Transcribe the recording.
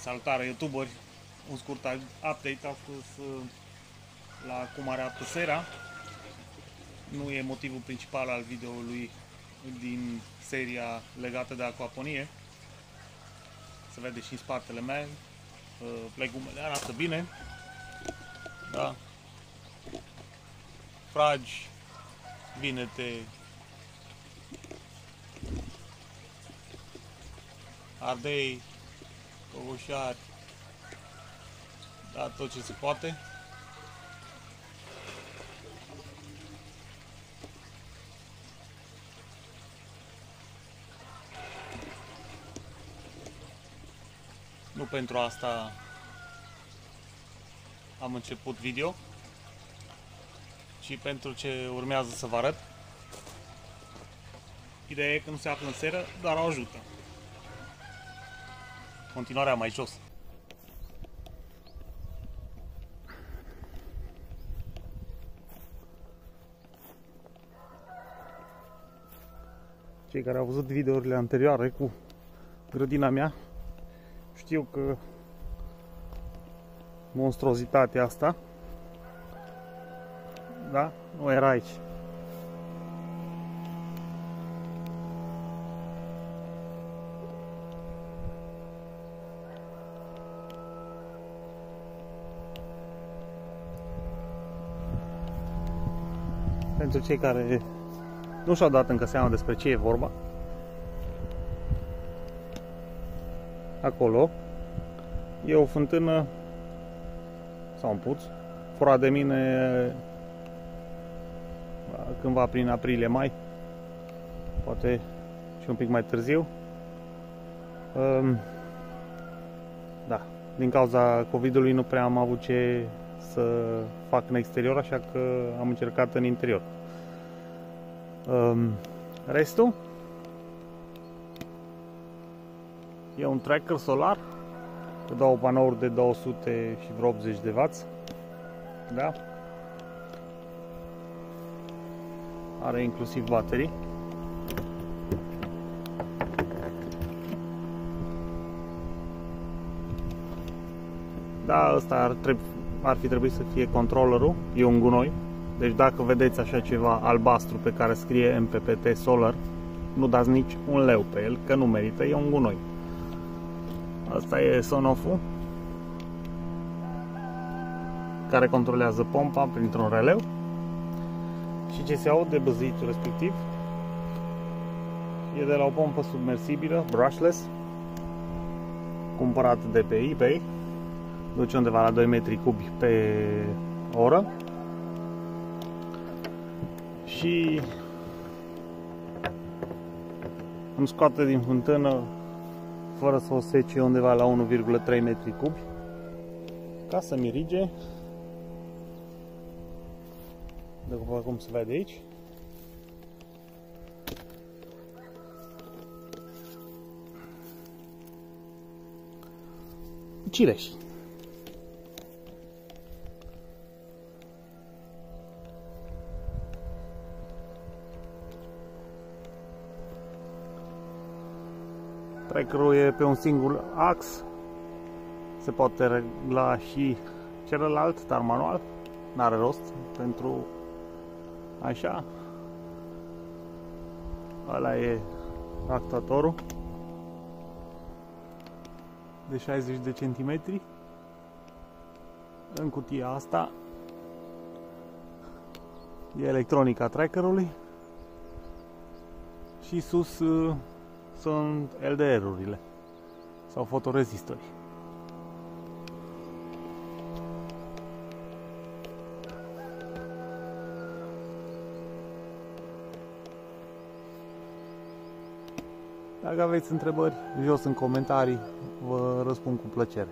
Salutare youtuberi, un scurt update astăzi uh, la cum arată sera. Nu e motivul principal al videoului din seria legată de aquaponie. Se vede și în spatele meu. Uh, legumele arată bine. Da. Fragi, vinete, ardei, covoșari, da, tot ce se poate. Nu pentru asta am început video, ci pentru ce urmează să vă arăt. Ideea e că nu se află în seră, dar o ajută continuarea mai jos. Cei care au văzut videourile anterioare cu grădina mea știu că monstruozitatea asta da? nu era aici. Pentru cei care nu și-au dat încă seama despre ce e vorba. Acolo e o fântână sau un puț furat de mine cândva prin aprilie-mai poate și un pic mai târziu um, da, din cauza COVID-ului nu prea am avut ce să fac în exterior, așa că am încercat în interior. Um, restul e un tracker solar cu două panouri de 200 și vreo 80 de W. Da? Are inclusiv baterii. Da, ăsta ar, trebui, ar fi trebuit să fie controllerul, e un gunoi. Deci dacă vedeți așa ceva albastru pe care scrie MPPT Solar, nu dați nici un leu pe el, că nu merită, e un gunoi. Asta e sonofu care controlează pompa printr-un releu și ce se aude băzitul respectiv e de la o pompă submersibilă, brushless, cumpărată de pe eBay, duce undeva la 2 metri cubi pe oră. Și îmi scoate din fântână fără să o sece undeva la 1,3 metri cubi ca să mirige. După cum se vede aici. Cireși Trackerul e pe un singur ax. Se poate regla și celălalt, dar manual. N-are rost pentru așa. Ăla e actuatorul de 60 de centimetri. În cutia asta e electronica trackerului și sus sunt LDR-urile sau fotorezistori. Dacă aveți întrebări, jos în comentarii, vă răspund cu plăcere.